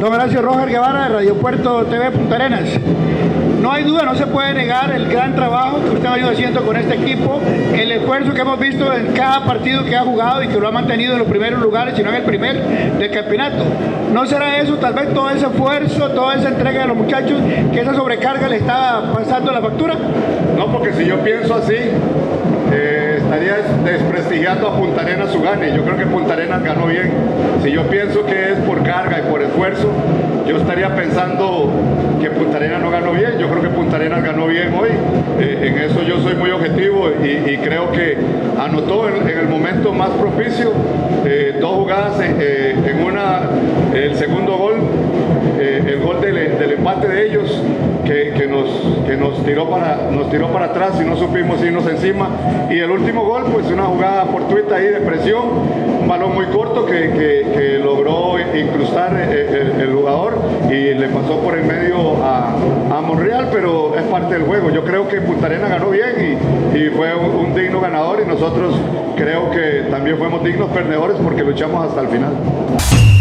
Don Horacio Roger Guevara de Radio Puerto TV Punta Arenas. No hay duda, no se puede negar el gran trabajo que usted ha ido haciendo con este equipo, el esfuerzo que hemos visto en cada partido que ha jugado y que lo ha mantenido en los primeros lugares, sino en el primer del campeonato. ¿No será eso tal vez todo ese esfuerzo, toda esa entrega de los muchachos, que esa sobrecarga le está pasando la factura? No, porque si yo pienso así, eh, estaría desprestigiando a Punta Arenas su gane. Yo creo que Punta Arenas ganó bien. Si yo pienso que es por carga y por esfuerzo, yo estaría pensando que Punta Arenas no ganó bien. Yo creo que Punta Arenas ganó bien hoy. Eh, en eso yo soy muy objetivo y, creo que anotó en, el momento más propicio eh, dos jugadas en una, el segundo gol, el gol del, empate de ellos que, nos, que nos, tiró para, nos tiró para atrás y no supimos irnos encima y el último gol, pues una jugada fortuita ahí de presión, un balón muy corto que, logró incrustar el, jugador y le pasó por el medio a, Monreal, pero es parte del juego. Yo creo que Punta Arena ganó bien y, fue un, digno ganador y nosotros creo que también fuimos dignos perdedores porque luchamos hasta el final.